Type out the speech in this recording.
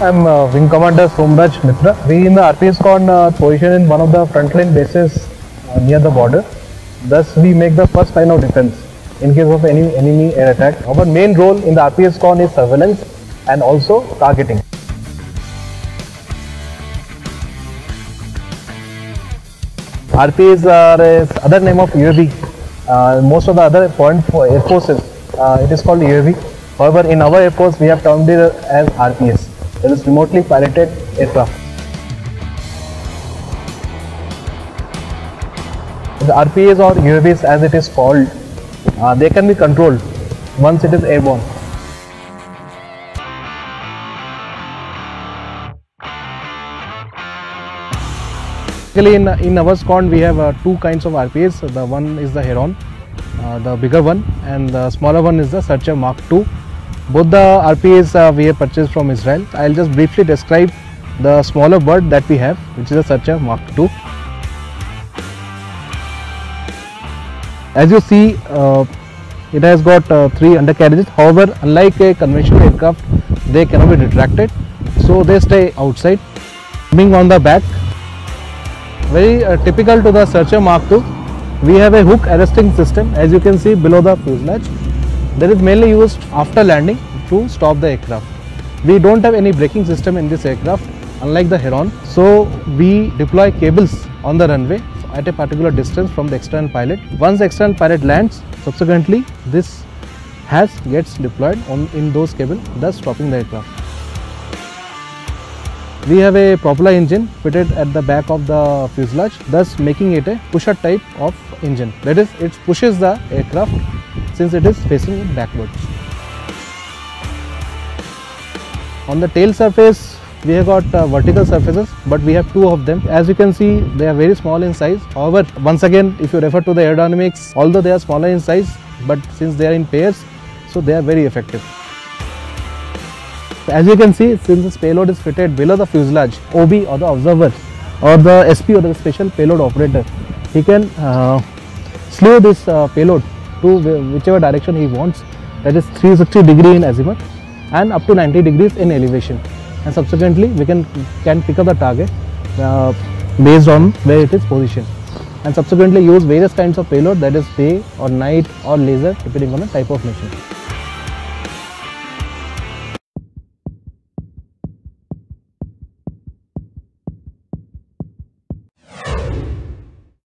I'm uh, Wing Commander Somraj Mitra. We in the RPS Con uh, position in one of the frontline bases uh, near the border. Thus, we make the first line of defense in case of any enemy air attack. Our main role in the RPS Con is surveillance and also targeting. RPs are a other name of UAV. Uh, most of the other point for air forces, uh, it is called UAV. However, in our air force, we have termed it as RPS. It is remotely piloted aircraft. The RPAs or UAVs as it is called, uh, they can be controlled once it is airborne. Basically in, in our squad we have uh, two kinds of RPAs. The one is the Heron, uh, the bigger one and the smaller one is the Searcher Mark II. Both the RPAs uh, we have purchased from Israel. I'll just briefly describe the smaller bird that we have which is the Searcher Mark II. As you see uh, it has got uh, three undercarriages however unlike a conventional aircraft they cannot be retracted so they stay outside. Coming on the back very uh, typical to the Searcher Mark II. We have a hook arresting system as you can see below the fuselage. That is mainly used after landing to stop the aircraft. We don't have any braking system in this aircraft unlike the Heron. So we deploy cables on the runway at a particular distance from the external pilot. Once the external pilot lands, subsequently this has gets deployed on in those cables thus stopping the aircraft. We have a propeller engine fitted at the back of the fuselage, thus making it a pusher type of engine. That is, it pushes the aircraft since it is facing it backwards. On the tail surface, we have got uh, vertical surfaces, but we have two of them. As you can see, they are very small in size. However, once again, if you refer to the aerodynamics, although they are smaller in size, but since they are in pairs, so they are very effective. As you can see, since this payload is fitted below the fuselage, OB or the observer or the SP or the special payload operator, he can uh, slew this uh, payload to whichever direction he wants, that is 360 degree in azimuth and up to 90 degrees in elevation. And subsequently, we can can pick up the target uh, based on where it is positioned. And subsequently use various kinds of payload that is day or night or laser depending on the type of mission.